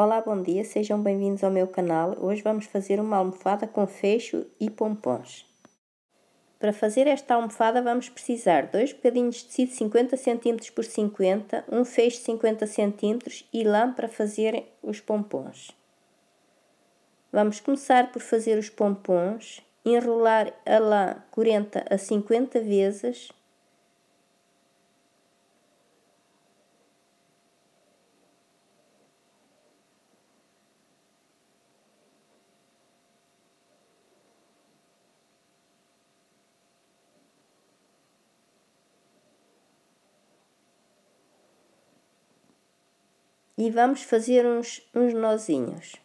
Olá, bom dia, sejam bem-vindos ao meu canal. Hoje vamos fazer uma almofada com fecho e pompons. Para fazer esta almofada vamos precisar dois bocadinhos de tecido 50 cm por 50, um fecho 50 cm e lã para fazer os pompons. Vamos começar por fazer os pompons, enrolar a lã 40 a 50 vezes e vamos fazer uns, uns nozinhos.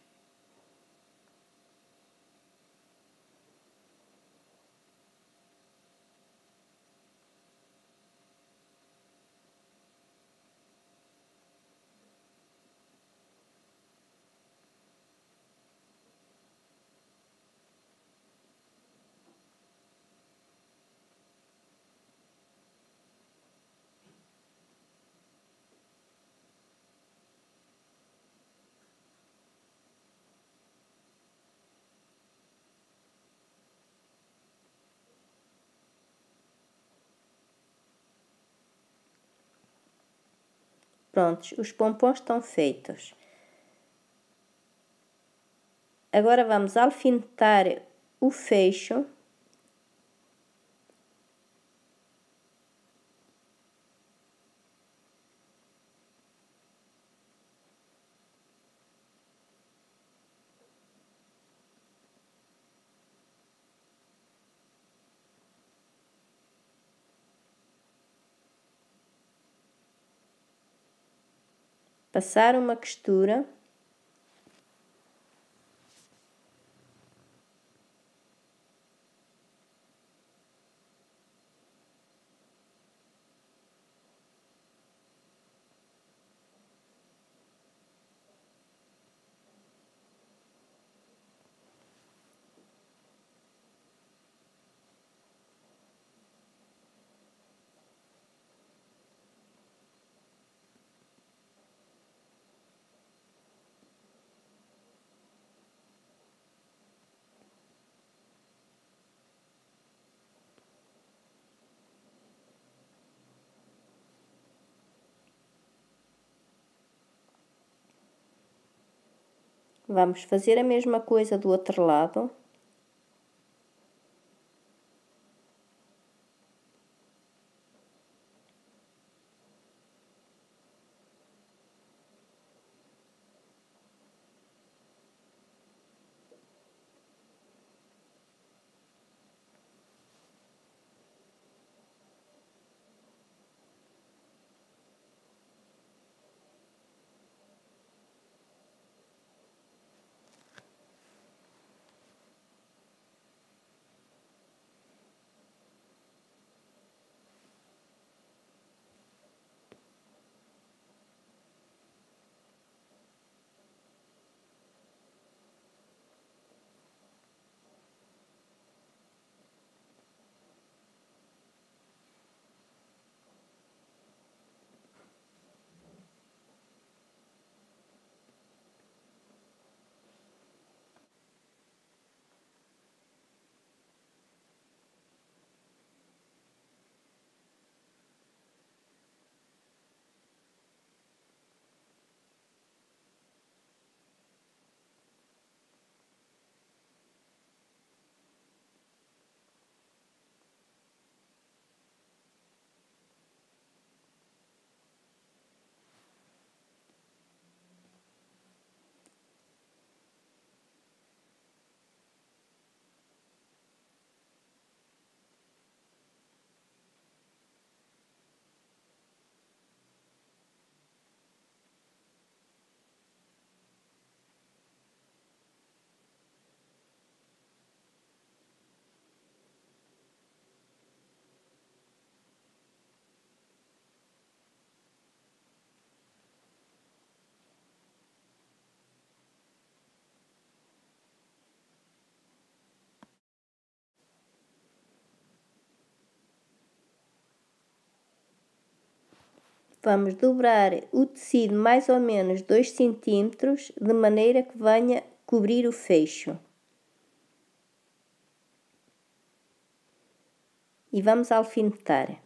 Prontos, os pompons estão feitos. Agora vamos alfinetar o fecho. Passar uma costura Vamos fazer a mesma coisa do outro lado. Vamos dobrar o tecido mais ou menos 2 cm, de maneira que venha cobrir o fecho. E vamos alfinetar.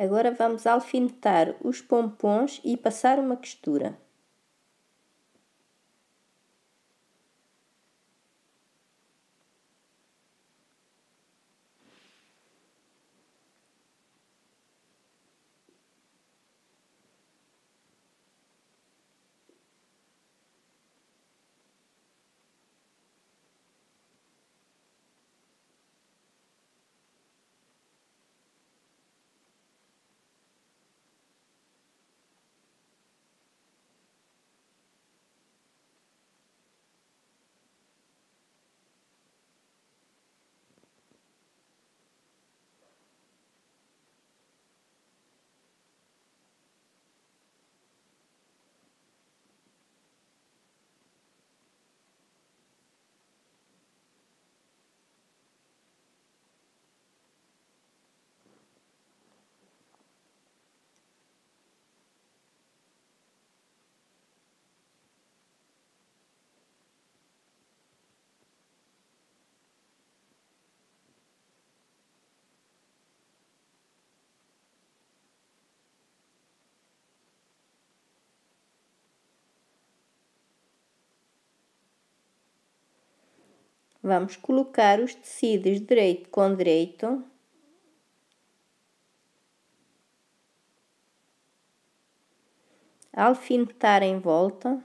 Agora vamos alfinetar os pompons e passar uma costura. Vamos colocar os tecidos direito com direito. Alfinetar em volta.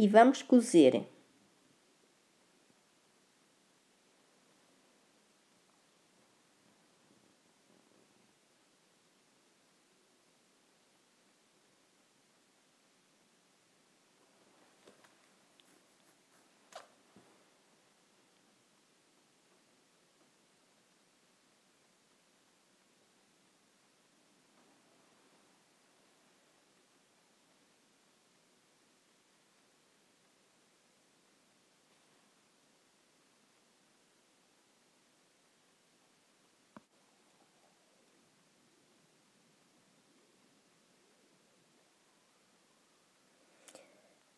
E vamos cozer.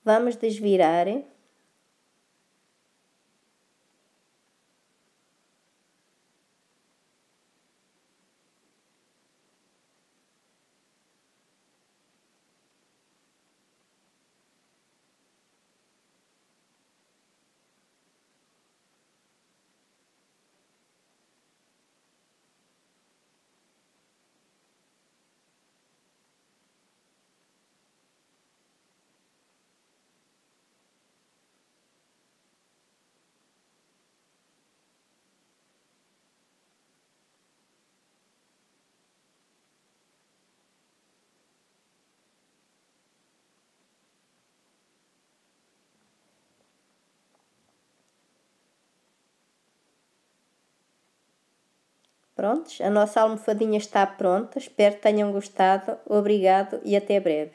Vamos desvirar. Prontos, a nossa almofadinha está pronta. Espero que tenham gostado. Obrigado e até breve.